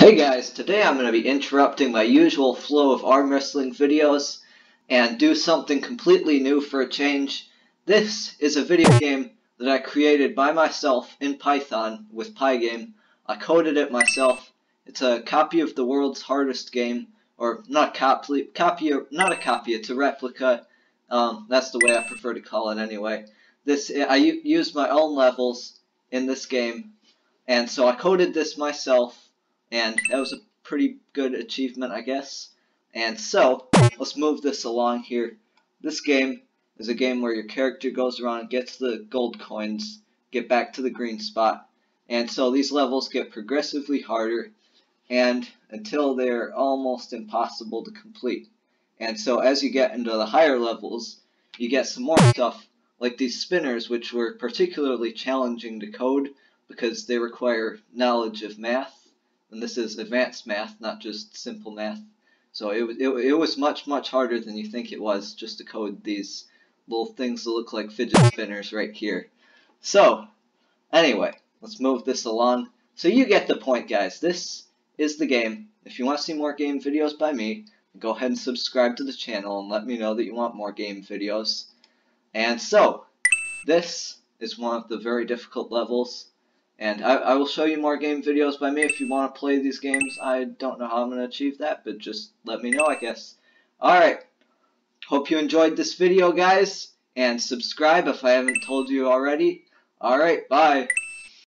Hey guys, today I'm going to be interrupting my usual flow of arm wrestling videos and do something completely new for a change. This is a video game that I created by myself in Python with Pygame. I coded it myself. It's a copy of the world's hardest game, or not copy, copy, not a copy, it's a replica. Um, that's the way I prefer to call it anyway. This I used my own levels in this game, and so I coded this myself and that was a pretty good achievement, I guess. And so, let's move this along here. This game is a game where your character goes around, gets the gold coins, get back to the green spot, and so these levels get progressively harder, and until they're almost impossible to complete. And so as you get into the higher levels, you get some more stuff, like these spinners, which were particularly challenging to code, because they require knowledge of math and this is advanced math, not just simple math. So it, it, it was much, much harder than you think it was just to code these little things that look like fidget spinners right here. So, anyway, let's move this along. So you get the point, guys. This is the game. If you want to see more game videos by me, go ahead and subscribe to the channel and let me know that you want more game videos. And so, this is one of the very difficult levels. And I, I will show you more game videos by me if you want to play these games. I don't know how I'm going to achieve that, but just let me know, I guess. Alright, hope you enjoyed this video, guys, and subscribe if I haven't told you already. Alright, bye.